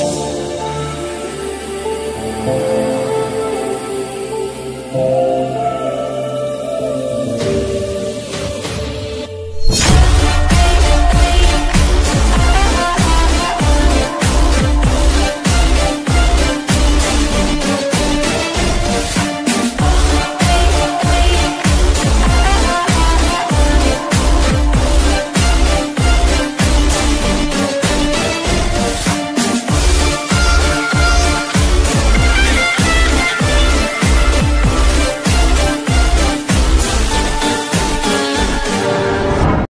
Christ.